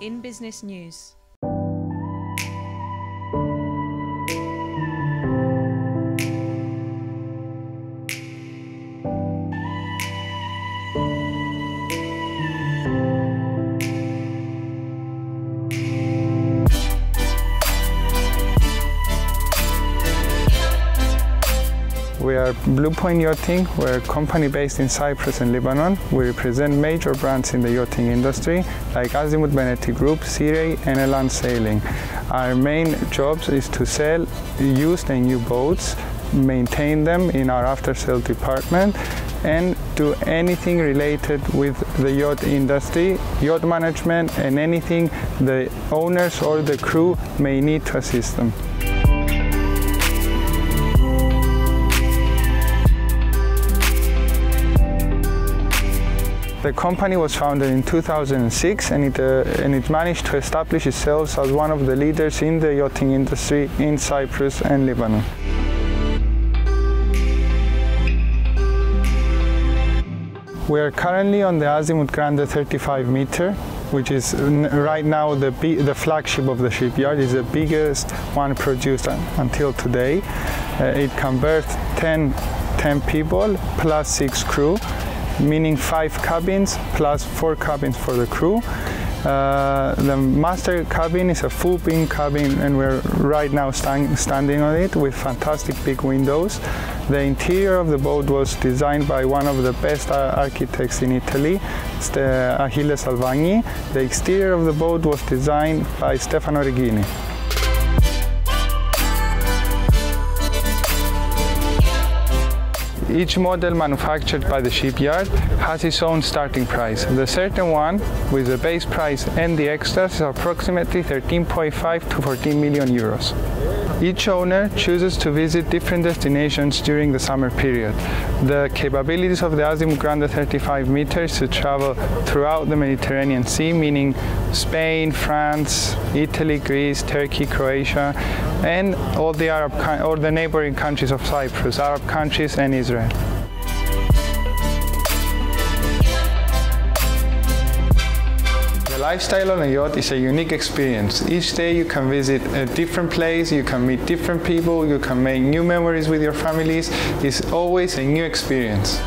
in business news. We are Bluepoint Yachting. We're a company based in Cyprus and Lebanon. We represent major brands in the yachting industry like Azimut Benetti Group, Sea and Elan Sailing. Our main jobs is to sell used and new boats, maintain them in our after sale department, and do anything related with the yacht industry, yacht management, and anything the owners or the crew may need to assist them. The company was founded in 2006 and it, uh, and it managed to establish itself as one of the leaders in the yachting industry in Cyprus and Lebanon. We are currently on the Azimut Grande 35 meter, which is right now the, the flagship of the shipyard. It's the biggest one produced until today. Uh, it can berth 10, 10 people plus six crew meaning five cabins plus four cabins for the crew. Uh, the master cabin is a full beam cabin and we're right now stand, standing on it with fantastic big windows. The interior of the boat was designed by one of the best architects in Italy, Achille Salvagni. The exterior of the boat was designed by Stefano Righini. Each model manufactured by the shipyard has its own starting price. The certain one, with the base price and the extras, is approximately 13.5 to 14 million euros. Each owner chooses to visit different destinations during the summer period. The capabilities of the Azimut Grande 35 meters to travel throughout the Mediterranean Sea, meaning Spain, France, Italy, Greece, Turkey, Croatia, and all the Arab, or the neighboring countries of Cyprus, Arab countries, and Israel. Lifestyle on a yacht is a unique experience. Each day you can visit a different place, you can meet different people, you can make new memories with your families. It's always a new experience.